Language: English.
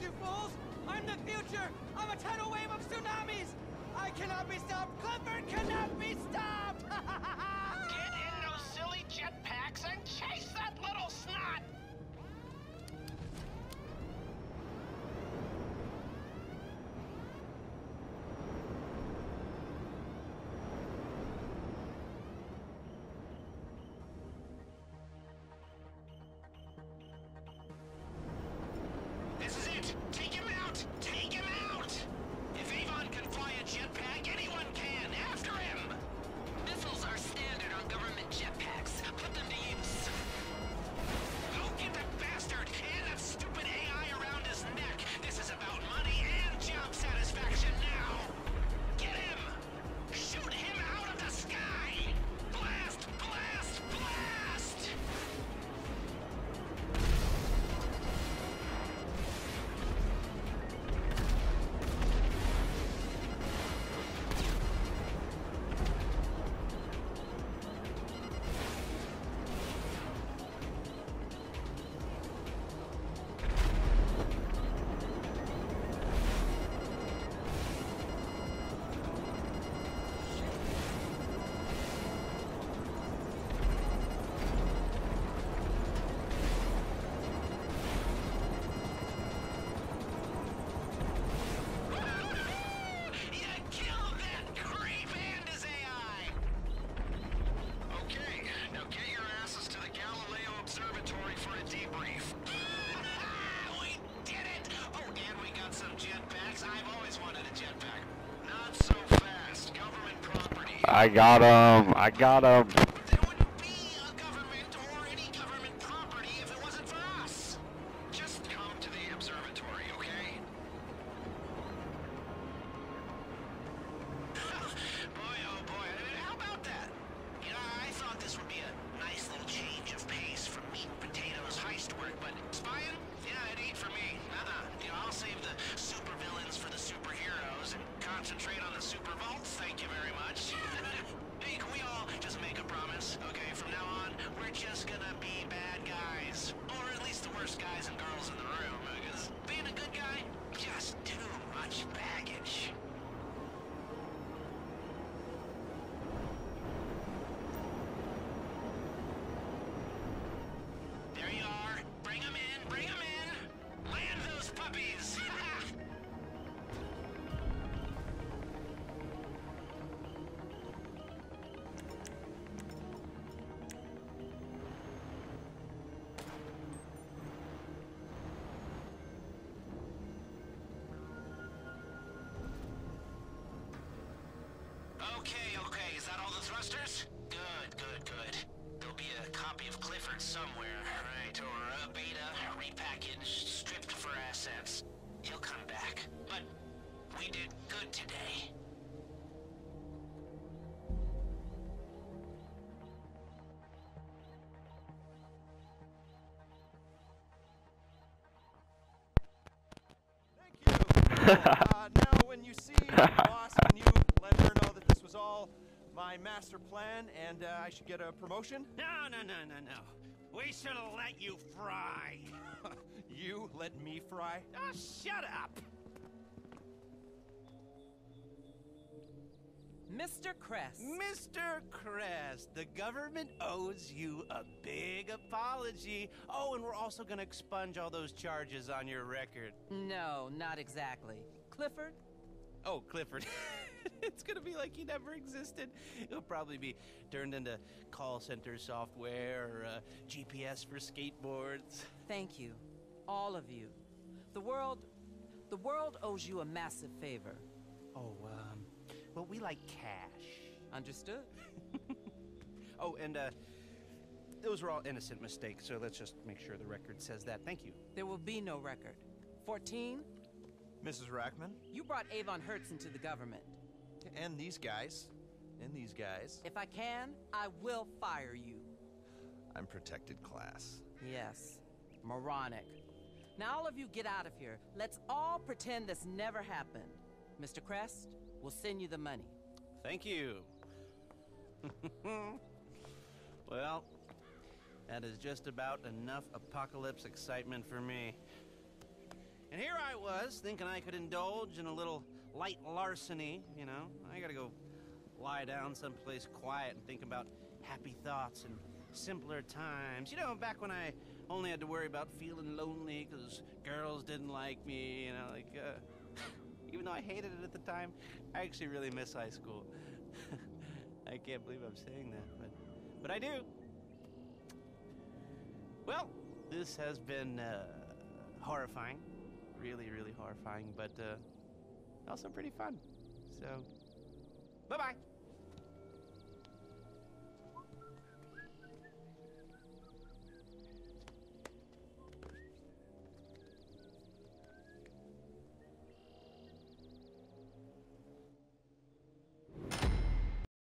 you fools! I'm the future! I'm a tidal wave of tsunamis! I cannot be stopped! Clifford cannot be stopped! I got him. I got him. Is that all the thrusters? Good, good, good. There'll be a copy of Clifford somewhere, right? Or a beta, repackaged, stripped for assets. He'll come back. But we did good today. Thank you. uh, now, when you see your boss, can you let her know that this was all my master plan and uh, I should get a promotion? no, no, no, no, no. We should have let you fry. you let me fry? Oh, shut up! Mr. Crest. Mr. Crest, the government owes you a big apology. Oh, and we're also gonna expunge all those charges on your record. No, not exactly. Clifford? Oh, Clifford. it's gonna be like he never existed. He'll probably be turned into call center software or uh, GPS for skateboards. Thank you. All of you. The world. The world owes you a massive favor. Oh, um, well, we like cash. Understood? Oh, and uh, those were all innocent mistakes, so let's just make sure the record says that. Thank you. There will be no record. 14, Mrs. Rackman? you brought Avon Hertz into the government. And these guys. And these guys. If I can, I will fire you. I'm protected class. Yes. Moronic. Now, all of you get out of here. Let's all pretend this never happened. Mr. Crest, we'll send you the money. Thank you. well, that is just about enough apocalypse excitement for me. And here I was, thinking I could indulge in a little light larceny, you know. I gotta go lie down someplace quiet and think about happy thoughts and simpler times. You know, back when I only had to worry about feeling lonely because girls didn't like me, you know, like, uh, even though I hated it at the time, I actually really miss high school. I can't believe I'm saying that, but, but I do. Well, this has been uh, horrifying, really, really horrifying, but uh, also pretty fun. So, bye bye.